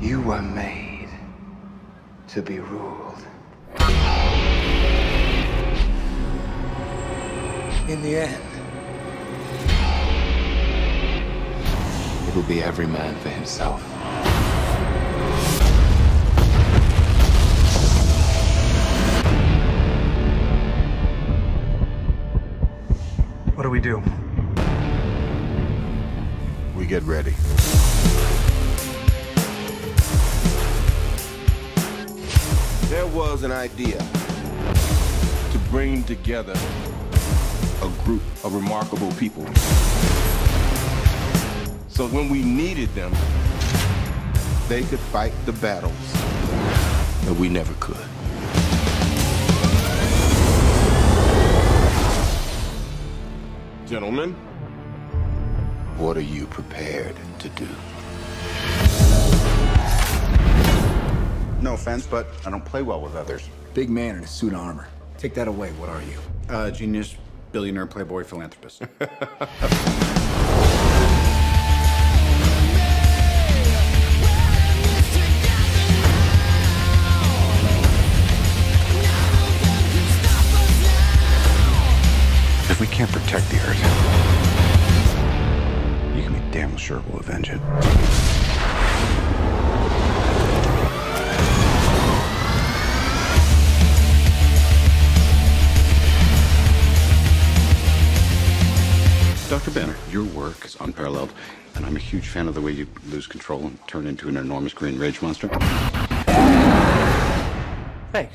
You were made to be ruled. In the end, it'll be every man for himself. What do we do? We get ready. There was an idea to bring together a group of remarkable people. So when we needed them, they could fight the battles that we never could. Gentlemen, what are you prepared to do? No offense, but I don't play well with others. Big man in a suit of armor. Take that away. What are you? Uh, genius, billionaire, playboy, philanthropist. if we can't protect the Earth, you can be damn sure we'll avenge it. Dr. Banner, your work is unparalleled, and I'm a huge fan of the way you lose control and turn into an enormous green rage monster. Thanks.